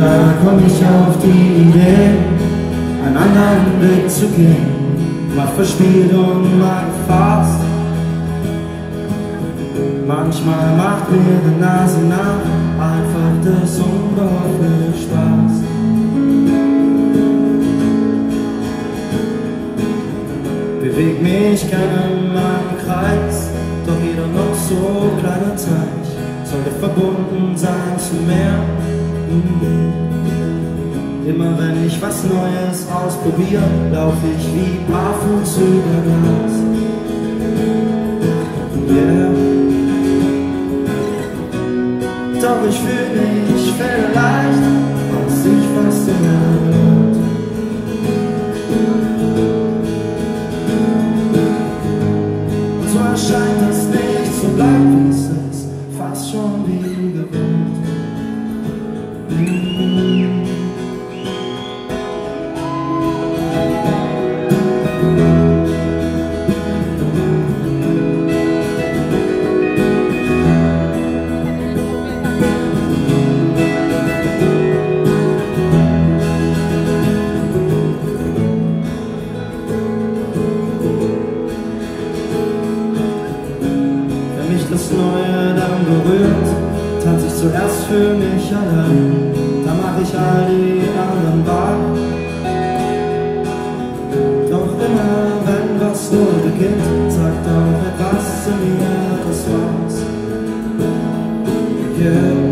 da komm ich auf die Idee, einen anderen Weg zu gehen. Mal verspielt und mal gefasst. Manchmal macht mir die Nase nach einfach das unbehoffene Spaß. Beweg mich gerne in meinem Kreis, doch jeder noch so kleine Teich sollte verbunden sein zu mehr. Immer wenn ich was Neues ausprobiere, lauf ich wie barfuß über Glas. Yeah. Doch ich fühle mich vielleicht, was sich fast immer lohnt. So erscheint es nicht, so bleibt das Neue dann berührt, tanze ich zuerst für mich allein. Party an einem Doch immer, wenn was nur beginnt, sagt auch etwas zu mir, das war's. Yeah.